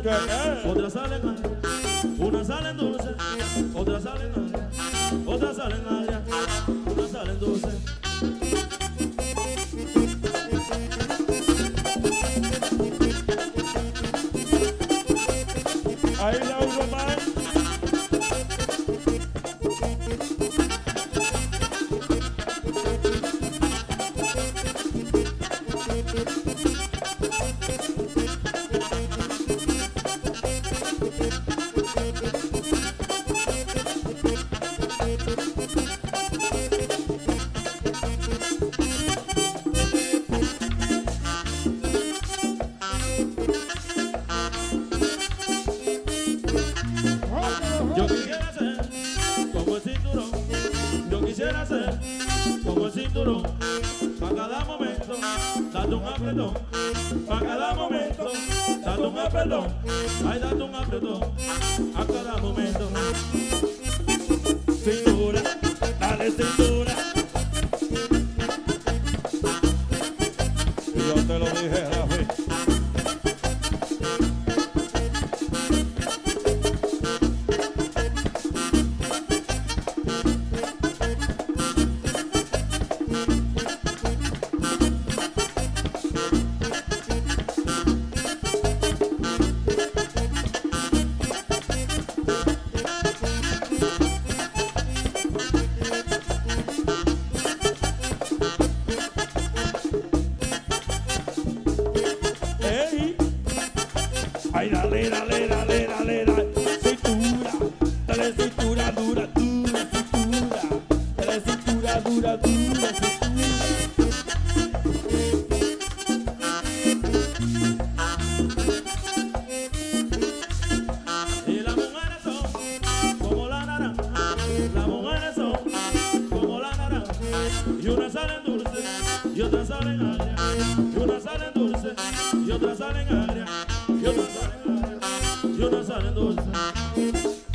otras salen. Unas salen dulce, otras salen agria. Otras salen agria, unas salen dulce. Ahí la uva más. Quisiera ser como el cinturón, para cada momento, date un apretón, para cada momento, date un apretón, ay, date un apretón, a cada momento. Cintura, dale cintura, yo te lo dije, Dura, dura, y las mujeres son como la naranja, las mujeres son como la naranja, y unas salen dulces y otras salen agria, y unas salen dulces y otras salen agria, y otras salen agria, y unas salen dulces.